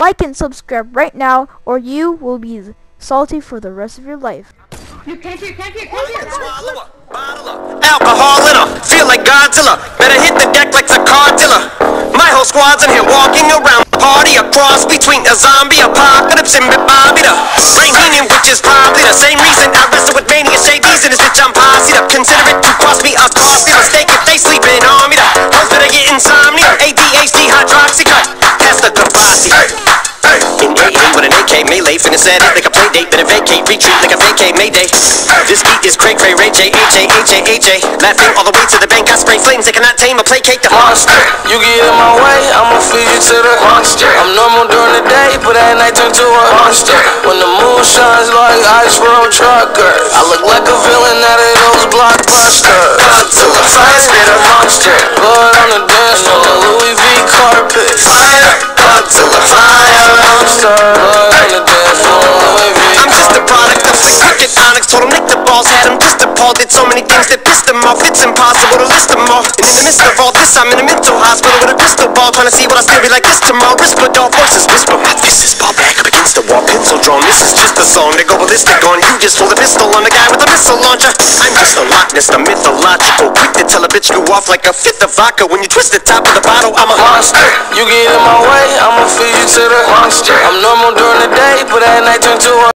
Like and subscribe right now, or you will be salty for the rest of your life. You can't, you can't, you can't, you can't. Swallow a bottle of alcohol in her, feel like Godzilla. Better hit the deck like the car dealer. My whole squad's in here walking around party, a cross between a zombie apocalypse and Bobby the Brain which is probably the same reason I wrestle with mania shades and this bitch I'm posse up. Consider it to cost me a melee, finna set it like a play date, better vacate, retreat like a vacate mayday. This beat is cray cray, Ray J, H A, H A, H A. Laughing all the way to the bank, I spray flames, they cannot tame or placate the monster. You get in my way, I'ma feed you to the monster. I'm normal during the day, but at night turn to a monster. When the moon shines like ice road trucker, I look like a villain out of those blockbusters. Told him Nick the balls had him just appalled. Did so many things that pissed him off. It's impossible to list them all. And in the midst of all this, I'm in a mental hospital with a pistol ball, trying to see what I still be like this tomorrow. Whisper, dog voices whisper. My fist is ball back up against the wall, pencil drawn. This is just a song to go ballistic on. You just pulled a pistol on the guy with the missile launcher. I'm just a Loch Ness, the mythological. Quick to tell a bitch you off like a fifth of vodka. When you twist the top of the bottle, I'm a monster. You get in my way, I'ma feed you to the monster. I'm normal during the day, but at night turn to a